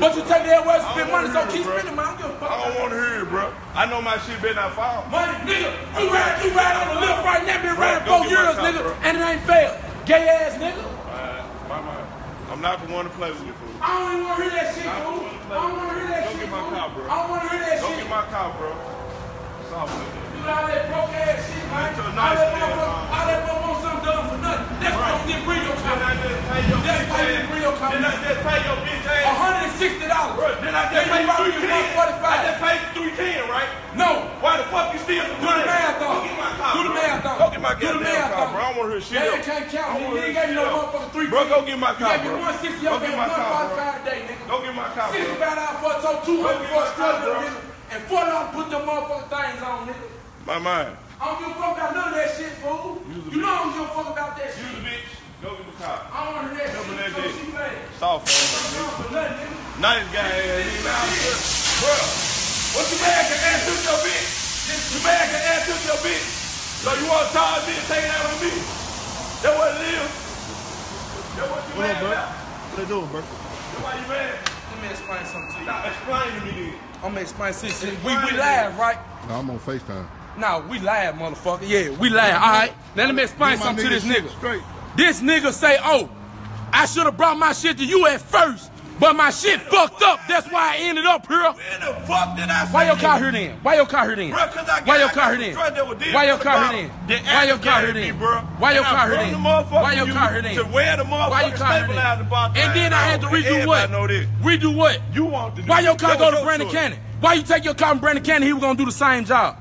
but you take that word to I spend money, so keep spending money. I don't give a fuck. I don't want to hear it, bro. I know my shit better not fall. Money, nigga. You ride, you ride on the lift right now, been Bro, riding four years, car, nigga, bro. and it ain't failed. Gay ass nigga. Alright, my man. I'm not the one to play with you, fool. I don't even want to hear that shit, fool. don't I don't want to hear that shit, get my fool. car, bro. I don't want to hear that shit. get my car, bro. It's all good. You all that broke ass shit, man. Your All that motherfucker, all that motherfucker want something done for nothing. That's why you didn't bring your car. Then I just pay your That's why you didn't bring your car. Then I just pay your bitch ass. hundred and sixty dollars. Then I just Then pay you you brought me three ten. 145. I just paid you three ten, right? No. Why the fuck you still Do the math on. Go get my car. Do the math on. Go get my Do the goddamn math car, bro. I don't want to hear shit. Yeah, can't count. You ain't hear got no shit motherfucking three. Bro, go get my You car, gave me bro. one sixty. Go get gave my one car, forty bro. a day, nigga. Go get my car, bro. Sixty five dollars for a total two hundred for a struggle, nigga, and four dollars put them motherfucking things on, nigga. My mind. I don't give a fuck about none of that shit, fool. You know I don't give a fuck about that You the bitch. Go get the car. I want to hear that Double that shit. So dick. she mad. Soft ass. I'm not for nothing, nigga. Nice guy ass nigga. Bro, what you mad can ass took your bitch? You mad can ass took your bitch? So you want to charge me and take it out on me? That what it is? That what you What mad up, bro? about? What they doing, bro? That why you mad? Let me explain something to you. Now explain to me then. I'm gonna explain shit. shit. We, we it. live, right? No, I'm on FaceTime. Nah, we live, motherfucker. Yeah, we live. All right. Now let me explain something to this nigga. Straight. This nigga say, oh, I should have brought my shit to you at first, but my shit fucked up. That's why I ended up here. Where the fuck did I say Why your car here then? Why your car here then? Bro, cause I got, Why your car here some drugs that then? Why your car here then? Why your car here then? Why your car here then? Why your you car here then? To wear the motherfucker Why your car here stabilizer box And then I had to redo what? Redo what? You want to do Why your car go to Brandon. Cannon? Why you take your car from Brandon Cannon? He was gonna do the same job.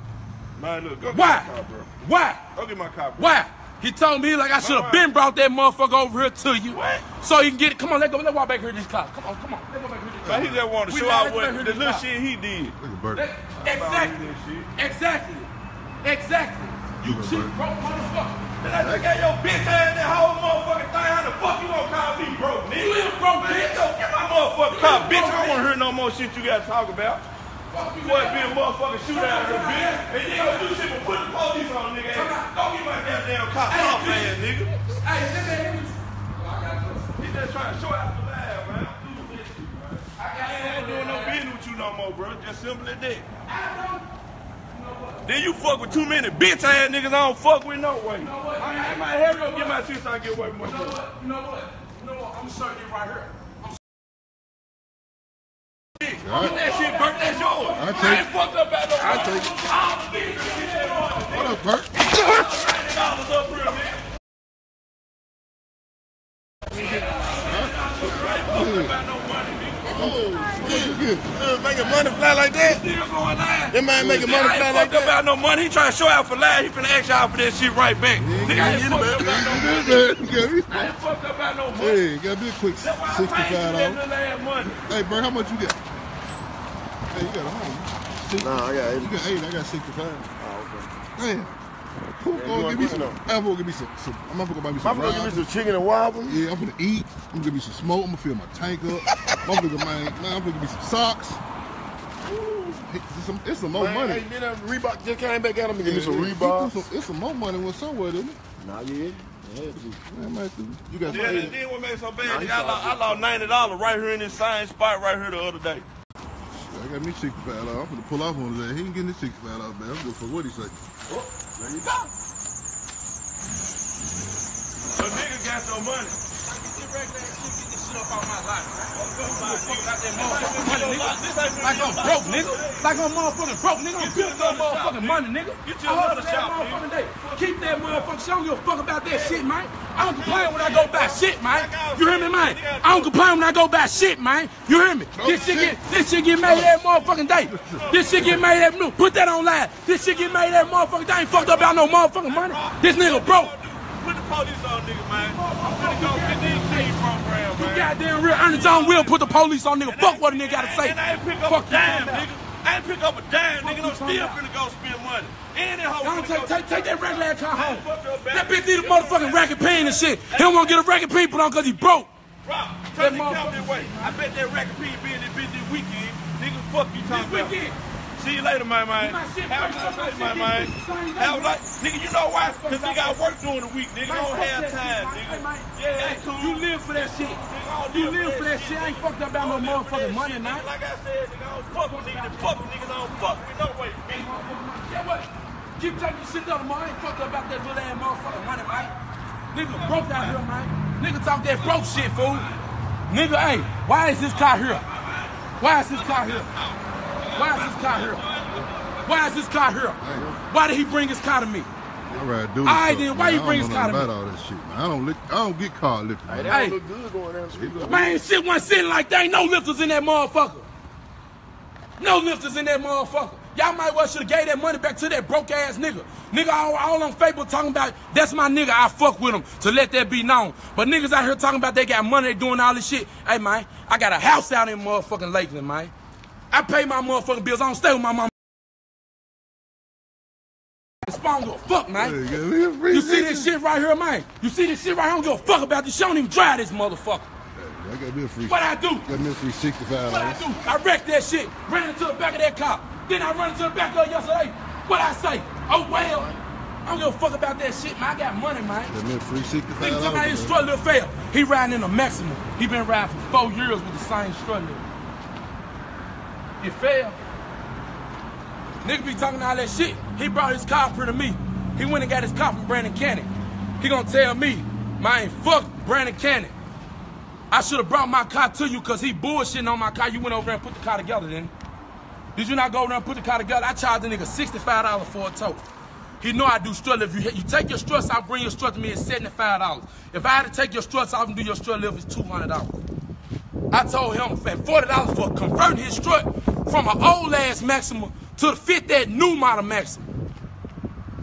Man, look, go get Why? my car, bro. Why? Go get my car, bro. Why? He told me like I should have been brought that motherfucker over here to you. What? So you can get it. Come on, let's go. Let's walk back here to this car. Come on, come on. Let's go back here to this car. Man, he just want to We show out let's what go back here the little this shit he did. Look at Bert. That- Exactly. Exactly. Exactly. You cheap broke motherfucker. Then I just got your bitch ass that whole motherfucking thing. How the fuck you gonna call me broke, nigga? You is broke, bitch. Get my motherfucking car, bitch. I don't wanna hear no more shit you gotta talk about. Fuck you, Boy, man. be a motherfucking shootout here, bitch. And you ain't gonna do shit but put the police on nigga Come ass. on. Go get my goddamn car, Hey, soft bitch. ass nigga. Hey, let me, let me. Oh, I got this. He just trying to show out the lab, man. I'm through with this man. I got I ain't doing no business with you no more, bro. Just simple as that. I don't. Know? Then you fuck with too many bitch ass niggas I don't fuck with no way. know what? I, I might have to get my shit so I get away from You know what? You know what? You know what? I'm showing you right here. I'm All Get right. that shit, Bert, that's yours. I'll I take ain't fucked up at no I'll take it. All the niggas get that on. What up, Bert? Ninety dollars up here, man. About no money, nigga. Shit. Making money fly like that. Still going live. That man making money I ain't fly like fucked up that. about no money. He trying to show out for live. He finna ask y'all for that shit right back. Nigga, I ain't fucked up about no money. Hey, I ain't fucked up about no money. got me a quick That's why I sixty-five paid you that dollars. little ass money. Hey, Bert, how much you got? Hey, you got a home. Six- Nah, I got You eight. got eight. I got sixty-five. Oh, okay. Damn. Who you gonna give me some? now? I'm gonna give me some. some I'm gonna buy me I'm some. gonna give me some chicken and wobble. Yeah, I'm gonna eat. I'm gonna give me some smoke. I'm gonna fill my tank up. I'm gonna get my man. I'm gonna give me some socks. It's some, it's some more Man, money. Hey, then Reebok just came back out. I'm gonna give me some Reebok. It's some, it's some more money with somewhere, didn't it? Nah, yeah. Yeah, dude. Man, man, you got Yeah, some. and then what makes so bad, Nah, I, lost, I lost ninety dollars right here in this same spot right here the other day. Got me sixty-five dollars. I'm gonna pull off on his that. He ain't getting his sixty-five dollars back. I'm good for what he say. Oh, there you go. So nigga got some money. Like I'm broke, nigga. Like I'm motherfucking broke, nigga. I'm built on motherfucking money, nigga. Get you I hustle shop, motherfucking day. Keep that motherfucking shit. I don't give a fuck about that shit, man. I don't complain when I go buy shit, man. You hear me, man? I don't complain when I go buy shit, man. You hear me? This shit get this shit get made every motherfucking day. This shit get made every put that on live. This shit get made every motherfucking day. I ain't fucked up about no motherfucking money. This nigga broke. Put the police on nigga, man. I'm finna go get You man. goddamn real Ernest John will put the police on nigga. Fuck what a nigga gotta say. And I ain't pick up Fuck a dime, nigga. I ain't pick up a dime, nigga. I'm still about? finna go spend money. And that hoe take, take, take that regular ass car home. Fuck. That bitch need a motherfucking racket pain and shit. He don't want to get a racket pain put on because he broke. Rob, That turn the camera this way. I bet that racket P being this bitch this weekend. Nigga, fuck you This talking about. weekend. See you later, my man. Have a nice day, my man. get the same day, Have a nice, nigga. You know why? Cause nigga, I work during the week. Nigga, don't have time, nigga. Yeah, that's cool. You live for that shit. Nigga, I don't You live for that shit. I ain't fucked up about no I don't live for motherfucking money, man. Like I said, nigga, I don't fuck with niggas. Fuck with niggas. I don't fuck with no way, bitch. Yeah, what? Keep taking shit down tomorrow. I ain't fucked up about that little ass motherfucking money, man. Nigga broke out here, man. Nigga talk that broke shit, fool. Nigga, hey, why is this car here? Why is this car here? Why is this car here? Why is this car here? Why did he bring his car to me? All right, dude. All right, then, why you bring his car to me? about all that shit, man. I don't lick, I don't get car lifted. Hey, man. that Hey. look good going down street. Man, shit wasn't sitting like that. Ain't no lifters in that motherfucker. No lifters in that motherfucker. Y'all might well should have gave that money back to that broke ass nigga. Nigga all, all on Facebook talking about that's my nigga. I fuck with him to let that be known. But niggas out here talking about they got money, they doing all this shit. Hey man, I got a house out in motherfucking Lakeland, man. I pay my motherfucking bills. I don't stay with my mom. Spawn give a fuck, man. Hey, give me a free You see this shit right here, man? You see this shit right here? I don't give a fuck about this. I don't even drive this motherfucker. I got me a free. What I do? Got me a free sixty-five What I do? I wrecked that shit, ran into the back of that car. Then I run into the back of it yesterday. What I say? Oh well. I don't give a fuck about that shit, man. I got money, man. Got me a free sixty-five Nigga talking about his little fail. He riding in a Maxima. He been riding for four years with the same strut It failed. Nigga be talking all that shit. He brought his here to me. He went and got his car from Brandon Cannon. He gonna tell me, man, fuck Brandon Cannon. I should have brought my car to you because he bullshitting on my car. You went over there and put the car together, then. Did you not go over there and put the car together? I charged the nigga $65 for a tow. He know I do strut lift. If you, you take your struts out, bring your strut to me, it's $75. If I had to take your struts off and do your strut lift, it's $200. I told him and $40 for converting his strut from an old ass Maxima to fit that new model Maxima.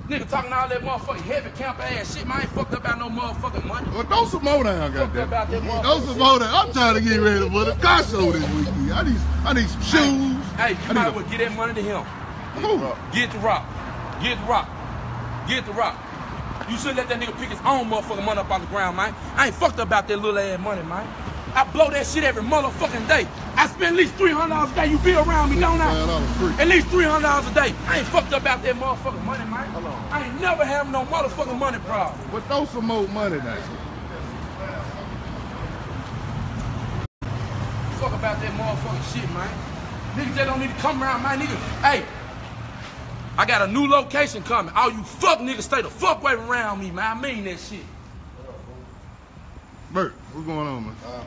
Nigga talking all that motherfucking heavy camper ass shit, man. I ain't fucked up about no motherfucking money. Well, throw some more down, goddamn. Throw some more down. I'm trying to get ready for the car show this weekend. I need, I need some shoes. Hey, I you need might well get that money to him. Who? Get the rock. Get the rock. Get the rock. You should let that nigga pick his own motherfucking money up on the ground, man. I ain't fucked up about that little ass money, man. I blow that shit every motherfucking day. I spend at least $300 a day. You be around me, don't I? $5 free. At least $300 a day. I ain't fucked up about that motherfucking money, man. I ain't never having no motherfucking money problem. But throw some more money down. Fuck about that motherfucking shit, man. Niggas that don't need to come around my nigga. Hey, I got a new location coming. All you fuck niggas stay the fuck away around me, man. I mean that shit. Bert, what's going on, man? Uh,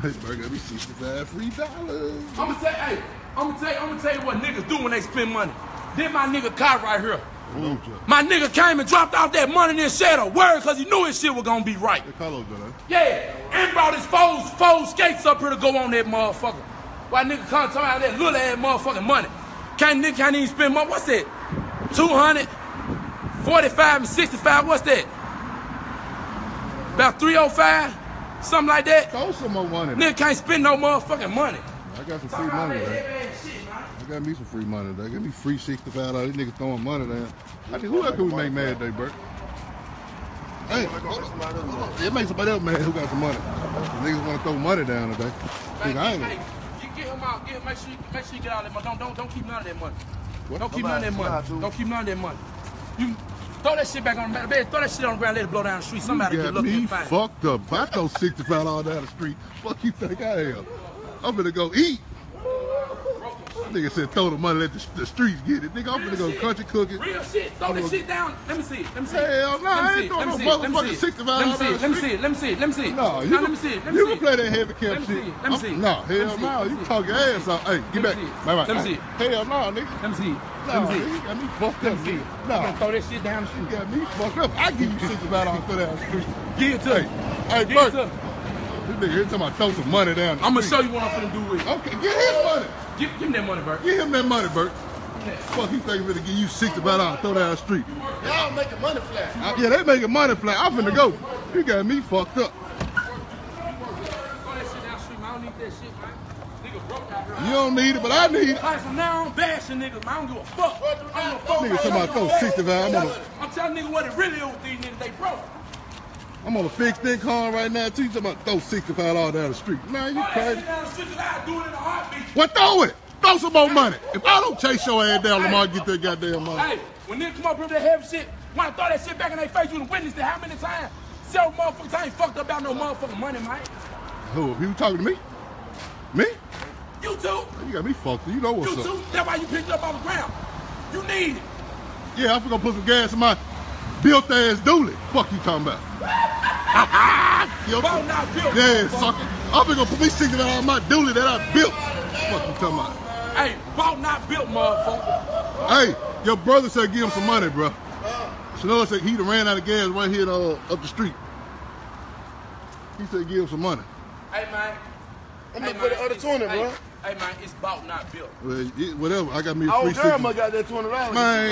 Hey, me sixty-five free dollars. I'ma tell hey, I'ma tell you, I'ma tell you what niggas do when they spend money. Then my nigga car right here. Ooh, My nigga came and dropped off that money and then said a word cause he knew his shit was gonna be right. The Carlos good, huh? Yeah, and brought his four, four skates up here to go on that motherfucker. Why nigga come talking about that little ass motherfucking money? Can't nigga can't even spend money. What's that? 200, 45 and 65, what's that? About 305? Something like that? Throw some more money. Nigga can't spend no motherfucking money. I got some free money there. heavy ass shit, man. I got me some free money there. Give me free sixty-five dollars. These niggas throwing money down. I think who else can we make mad today, Bert? Hey, it makes somebody else mad who got some money. The niggas want to throw money down today. Hey, Nigga, I ain't. hey, get, get him out. Get, make sure, you, make sure you get all that money. Don't, don't, don't keep none of that money. What? Don't keep none of that money. Don't keep none of that money. You throw that shit back on the bed. Throw that shit on the ground. Let it blow down the street. Somebody you get got lucky me and find it. fucked up. I throw sixty-five all down the street, fuck you think I am? I'm gonna go eat. Nigga said throw the money, let the, the streets get it. Nigga, I'm gonna go country cooking. Real shit. Throw that shit down. Let me see. Let me see. Hell no, me I ain't throwing no see. Let me motherfucking see it. $65 Let me see the Let me see. Let me see it. Let me see. No, you, can, let me see. Let me you can play that heavy me shit. see. Let me see. No, Let me hell see no. You talk your ass off. Hey, get back. me see it. Bye bye. Let me see. Hell no, nigga. Let me see. No, Let me see you got me fucked Let up. me see nigga. You No, throw that shit down the you street. got me fucked up. I give you six about on throw down the street. Give it to Hey, me. hey, Give it Bert. This nigga here talking about throw some money down the I'm gonna show you what I'm finna do with it. Okay, get his money. Give, give me that money, Bert. Give him that money, Bert. Fuck, you think we finna give you sixty about on throw down the street? Y'all making money flash. Uh, yeah, they making money fly. I'm finna go. You got me fucked up. Throw that shit down the street, man. I don't need that shit, man. Nigga broke out here. You don't need it, but I need it. Like from now on, bashing niggas, man. I don't give a fuck. I don't give a fuck. Nigga talking about throw 65. I'm on a, I'm telling niggas what it really is with these niggas. They broke. I'm on a fixed income right now too. You talking about throw sixty five dollars down the street? Man, you crazy? shit down the street, 'cause I do it in a heartbeat. What throw it? Throw some more money. If I don't chase your ass down, Lamar, get that goddamn money. Hey, when niggas come up here with that heavy shit, wanna throw that shit back in their face, you done witnessed it how many times? Several motherfuckers I ain't fucked up about no motherfucking money, Mike. Who? You talking to me? Me? You too. You got me fucked. You know what's You up. too. That's why you picked up off the ground. You need it. Yeah, I'm gonna put some gas in my built ass dually. Fuck you talking about? Yo, Ball not built. yeah, motherfucker. sucker. I'm gonna put me sticking out my dually that I built. Fuck you talking about? Hey, ball not built, motherfucker. Hey, your brother said give him some money, bro. Chanel said he done ran out of gas right here uh, up the street. He said give him some money. Hey, man. I'm Hey, looking for the man, other 20, hey, bro. Hey, man, it's bought, not built. Well, it- whatever. I got me a Oh, free girl, sixty. must got that 20 dollars. Man,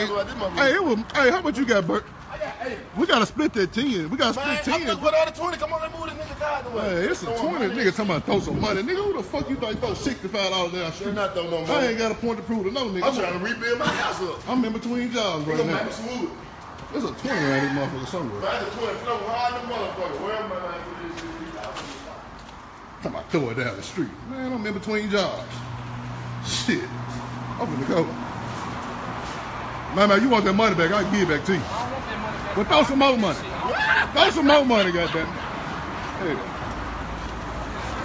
hey, it was, hey, how much you got, Bert? I got, hey, We gotta split that ten. We gotta Man, split ten. looking for the other 20. Come on, let's move this nigga out the way. Hey, it's a twenty. money. Nigga talking about throw some money. Nigga, who the fuck you think throw sixty-five dollars down the street? not throwing no I ain't got a point to prove to no nigga. I'm trying to rebuild my house up. I'm in between jobs right make now. some wood. There's a twenty around this motherfucker somewhere. Man, the 20 flow hard than motherfucker. Where am I at for this shit? Talking about throw it down the street. Man, I'm in between jobs. Shit. I'm gonna go. Man, man, you want that money back? I'll give it back to you. I. But throw some more money. Throw some more money, goddamn. Hey,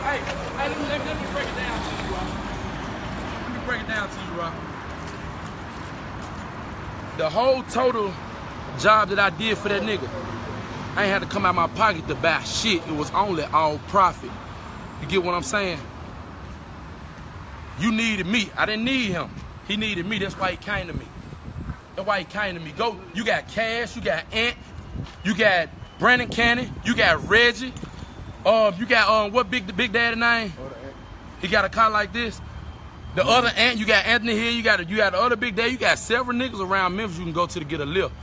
Hey, hey, let me, let me, let me break it down to you, Rock. Let me break it down to you, Rock. The whole total job that I did for that nigga, I ain't had to come out of my pocket to buy shit. It was only all profit. You get what I'm saying? You needed me. I didn't need him. He needed me. That's why he came to me. That's why he came to me. Go. You got Cash. You got Ant. You got Brandon Cannon. You got Reggie. Um, you got um, what big the big daddy name? He got a car like this. The other Ant, you got Anthony here. You got a, you got the other big daddy. You got several niggas around Memphis you can go to to get a lift.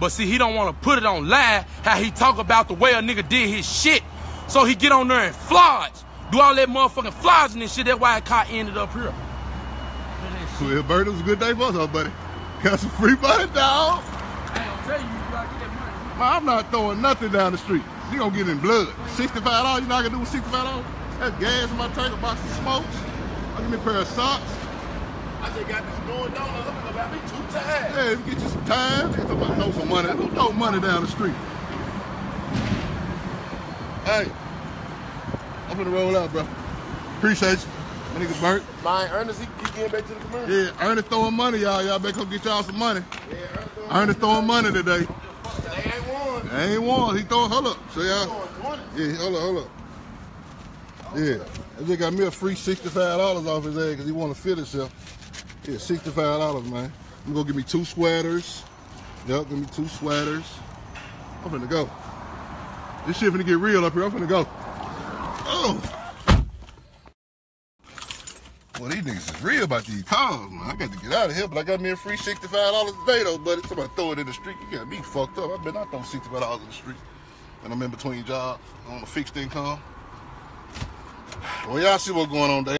But see, he don't want to put it on live how he talk about the way a nigga did his shit. So he get on there and flodge, do all that motherfucking flogging and shit. That's why the car ended up here. well, Bert, it was a good day for us, buddy. Got some free money, dog. I ain't tell you, you gotta get that money. Man, I'm not throwing nothing down the street. You gonna get in blood. $65, you not gonna do with $65? That's gas in my tank, a box of smokes. I'll give me a pair of socks. I just got this going down. I'm looking about me two times. Hey, get you some time. They talking about throw some money. Who throw money down the street? Hey, I'm gonna roll out, bro. Appreciate you. My nigga Bert. My Ernest, he, he getting back to the community. Yeah, Ernest throwing money, y'all. Y'all better come get y'all some money. Yeah, Ernest throwing Ernest throwing money today. They ain't won. I ain't one. He throwing, hold up. So y'all, yeah, hold up, hold up. Yeah, I just got me a free $65 off his head because he want to fit himself. Yeah, $65, man. I'm gonna give me two sweaters. Yep, give me two sweaters. I'm finna go. This shit finna get real up here. I'm finna go. Oh. Well, these niggas is real about these cars, man. I got to get out of here, but I got me a free $65 a day, though, buddy. Somebody throw it in the street. You got me fucked up. I bet I throw $65 in the street. And I'm in between jobs on a fixed income. Well, y'all see what's going on there.